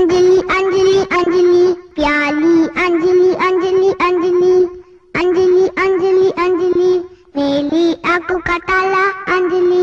अंजलि अंजलि अंजलि प्याली अंजलि अंजलि अंजलि अंजलि अंजलि अंजलि मेली आँखों का ताला अंजलि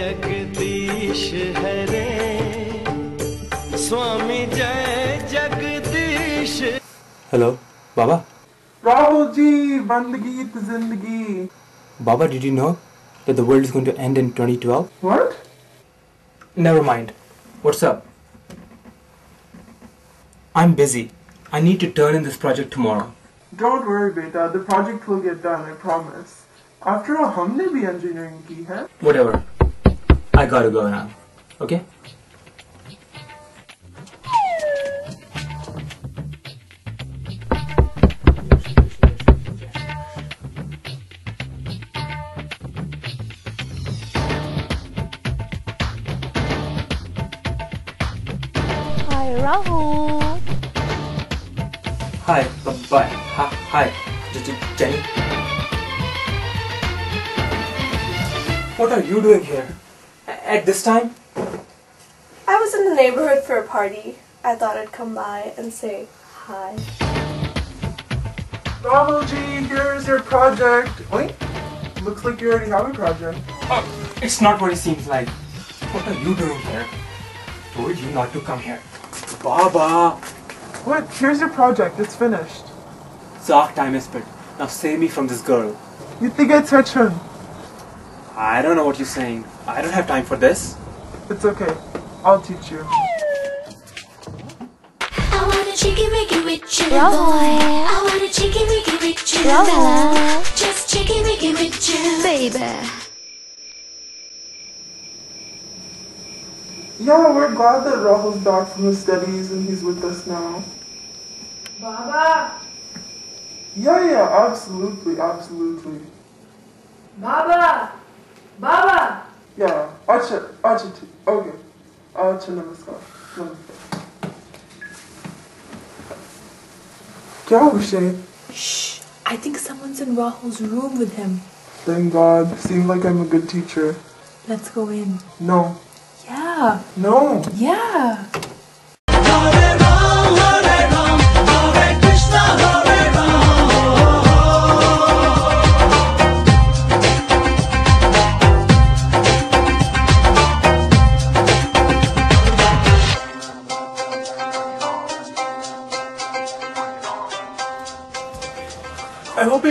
जगदीश हरे स्वामी जय Jagdish Hello, Baba. Rahul ji, bandagi to zindagi. Baba, did you know that the world is going to end in 2012? What? Never mind. What's up? I'm busy. I need to turn in this project tomorrow. Don't worry, beta. The project will get done. I promise. After all, हमने भी engineering की है. Whatever. I gotta go now. Okay? Hi, Rahul. Hi, b- bye. Hi, hi. Jenny. What are you doing here? A- At this time? I was in the neighborhood for a party. I thought I'd come by and say hi. Rahul ji, here's your project. Wait. Looks like you already have a project. Oh, it's not what it seems like. What are you doing here? Told you not to come here. Baba! What? Here's your project. It's finished. Zark time is spent. Now save me from this girl. You think I touch Hechan? I don't know what you're saying. I don't have time for this. It's okay. I'll teach you. I want a chicken Ricky with you, Rahul. boy. I want a chicken Ricky with you, Rahul. Bella. Just chicken Ricky with you, Baby. Yeah, we're glad that Rahul's back from his studies and he's with us now. Baba, Yeah, yeah, absolutely, absolutely. Baba, Baba. Yeah, acha, acha, thi- okay. Acha, namaskar. Namaskar. क्या विषय Shh. I think someone's in Rahul's room with him. Thank God. Seemed like I'm a good teacher. Let's go in. No. Yeah, No. yeah.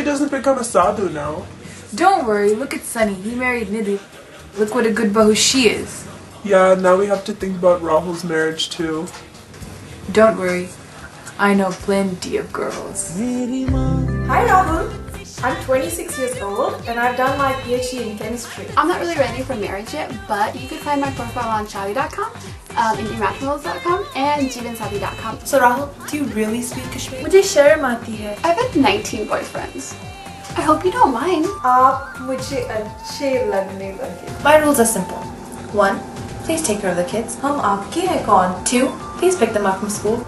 He doesn't become a sadhu now. Don't worry. Look at Sunny. He married Nidhi. Look what a good bahu she is. Yeah, now we have to think about Rahul's marriage too. Don't worry. I know plenty of girls. Hi, Rahul. I'm 26 years old and I've done my PhD in chemistry. I'm not really ready for marriage yet, but you can find my profile on shaadi.com, um, indianmatrimonials.com, and jeevansathi.com. So Rahul, do you really speak Kashmiri? you share my hai. I've had 19 boyfriends. I hope you don't mind. Ah, my rules are simple. One, please take care of the kids. Hum आपके हैं कौन? Two, please pick them up from school.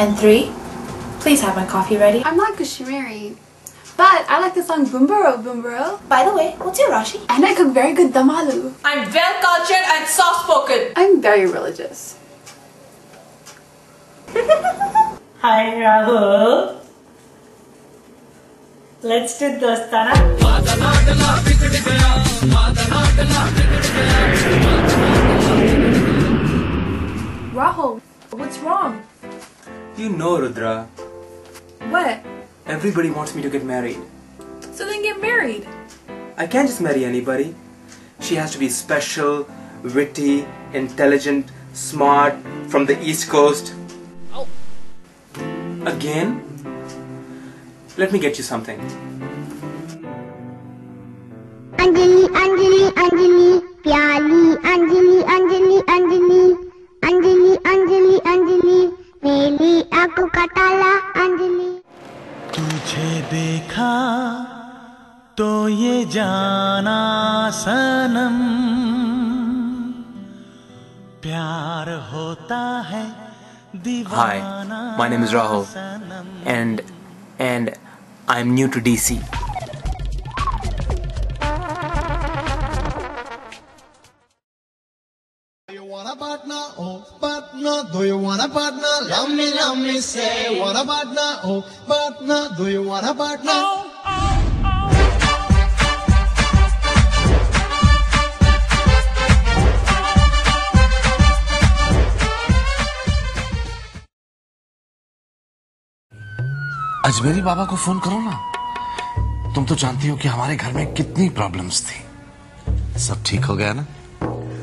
And three, please have my coffee ready. I'm not Kashmiri, but I like the song Boombaro Boombaro. By the way, what's your Rashi? And I cook very good dum aloo. I'm well cultured and soft spoken. I'm very religious. Hi Rahul. Let's do Dostana. Rahul, what's wrong? You know, Rudra, What? everybody wants me to get married. So then get married. I can't just marry anybody. She has to be special, witty, intelligent, smart, from the East Coast. Oh. Again? Let me get you something. जाना सनम प्यार होता है Hi, my name is Rahul, and and I'm new to DC. Do you want a partner? Oh, partner. Do you want a partner? Love me, love me, say, want a partner? Oh, partner. Do you want a partner? Ajmeri बाबा को phone करो ना। तुम तो जानती हो कि हमारे घर में कितनी प्रॉब्लम्स थी। सब ठीक हो गया ना?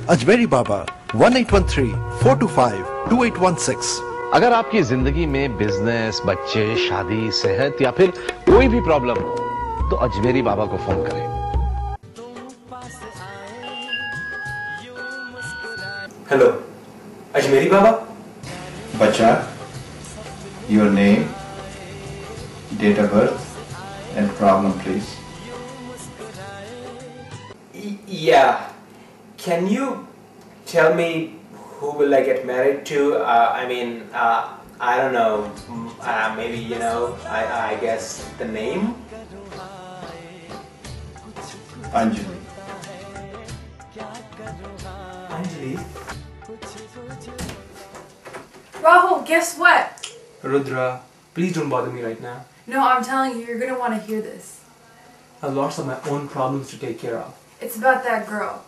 Ajmeri Baba one eight one three four two five two eight one six अगर आपकी ज़िंदगी में बिज़नेस बच्चे शादी सेहत या फिर कोई भी प्रॉब्लम हो तो अजमेरी बाबा को फ़ोन करें। हेलो अजमेरी बाबा? बच्चा your name, date of birth, and problem, please. Yeah. Can you tell me who will I get married to? Uh, I mean, uh, I don't know. Mm, Uh, maybe you know. I I guess the name. Anjali. Anjali. Rahul, guess what? Rudra, please don't bother me right now. No, I'm telling you, you're gonna want to hear this. I have lots of my own problems to take care of. It's about that girl.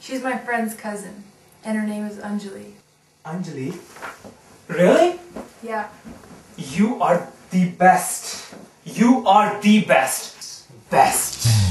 She's my friend's cousin, and her name is Anjali. Anjali? Really? Yeah. You are the best. You are the best. Best.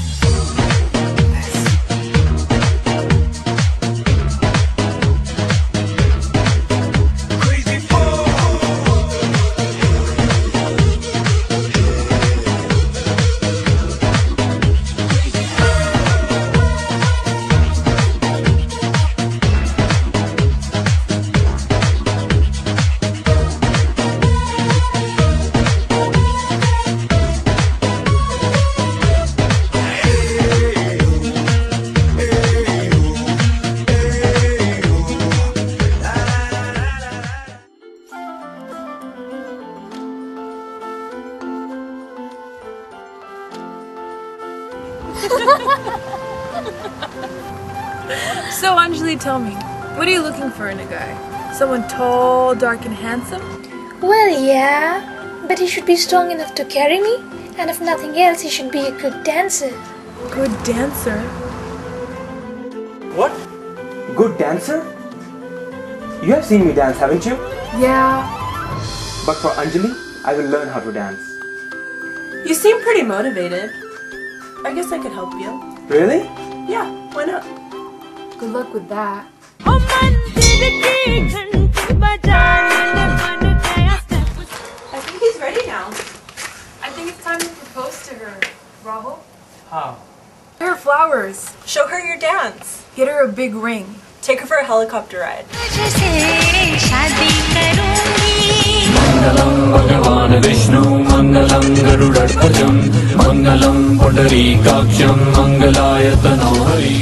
Tell me, what are you looking for in a guy? Someone tall, dark, and handsome? Well, yeah, but he should be strong enough to carry me, and if nothing else, he should be a good dancer. Good dancer? What? Good dancer? You have seen me dance, haven't you? Yeah. But for Anjali, I will learn how to dance. You seem pretty motivated. I guess I could help you. Really? Yeah, why not? Good luck with that. I think he's ready now. I think it's time to propose to her, Rahul. How? Get her flowers. Show her your dance. Get her a big ring. Take her for a helicopter ride. मङ्गलं भगवान् विष्णु मङ्गलं गरुडध्वजं मङ्गलं पुण्डरीकाक्षं मङ्गलाय तनोहरि